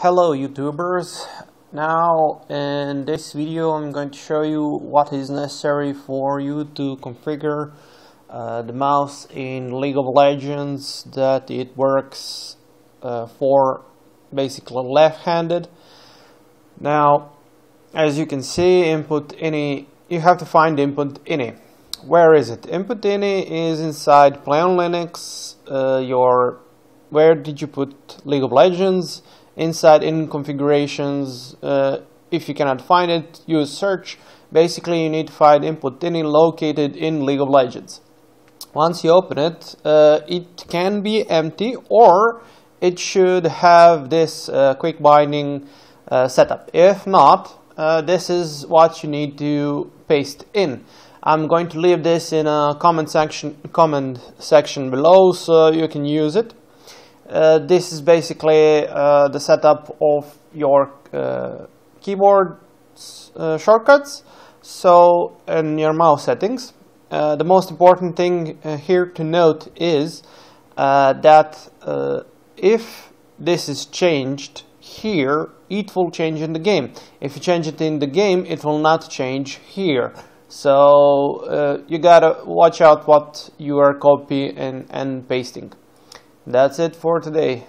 Hello YouTubers, now in this video I'm going to show you what is necessary for you to configure uh, the mouse in League of Legends that it works uh, for basically left-handed. Now as you can see input.ini you have to find input.ini. Where is it? Input.ini is inside PlayOnLinux, uh, your where did you put League of Legends inside in configurations uh, if you cannot find it use search. Basically you need to find input.ini located in League of Legends. Once you open it uh, it can be empty or it should have this uh, quick binding uh, setup. If not uh, this is what you need to paste in. I'm going to leave this in a comment section comment section below so you can use it uh, this is basically uh, the setup of your uh, keyboard uh, shortcuts. So in your mouse settings. Uh, the most important thing here to note is that if this is changed here it will change in the game. If you change it in the game it will not change here. So you gotta watch out what you are copying and, and pasting that's it for today.